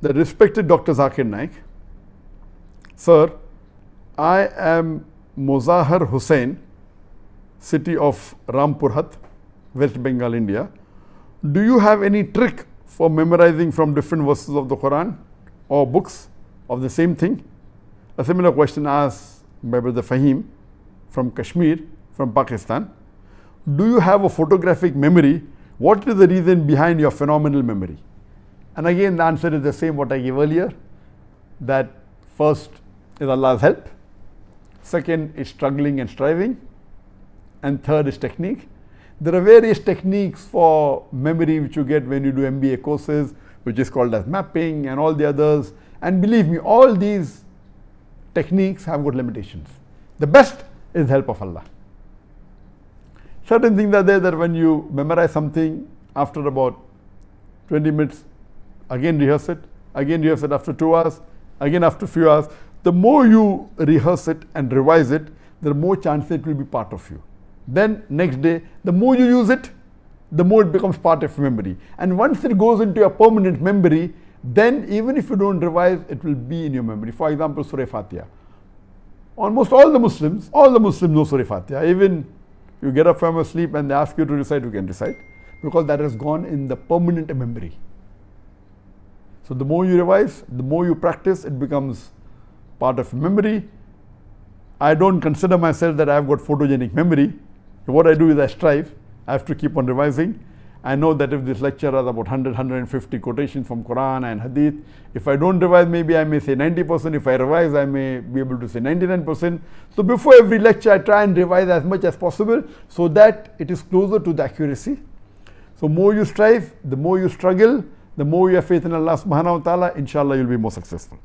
the respected Dr. Zakir Naik, Sir, I am Mozahar Hussain, city of Rampurhat, West Bengal, India. Do you have any trick for memorizing from different verses of the Quran or books of the same thing? A similar question asked by Brother Fahim from Kashmir, from Pakistan. Do you have a photographic memory? What is the reason behind your phenomenal memory? And again, the answer is the same what I gave earlier that first is Allah's help, second is struggling and striving, and third is technique. There are various techniques for memory which you get when you do MBA courses, which is called as mapping and all the others. And believe me, all these techniques have got limitations. The best is help of Allah. Certain things are there that when you memorize something after about 20 minutes, again rehearse it, again rehearse it after two hours, again after few hours. The more you rehearse it and revise it, the more chance it will be part of you. Then next day, the more you use it, the more it becomes part of memory. And once it goes into your permanent memory, then even if you don't revise, it will be in your memory. For example, Surah Fatiha. Almost all the Muslims, all the Muslims know Surah Fatiha. Even you get up from your sleep and they ask you to recite, you can recite because that has gone in the permanent memory. So the more you revise, the more you practice, it becomes part of memory. I don't consider myself that I've got photogenic memory. What I do is I strive. I have to keep on revising. I know that if this lecture has about 100, 150 quotations from Quran and Hadith, if I don't revise, maybe I may say 90%. If I revise, I may be able to say 99%. So before every lecture, I try and revise as much as possible so that it is closer to the accuracy. So more you strive, the more you struggle, the more you have faith in Allah subhanahu wa ta'ala, inshallah you'll be more successful.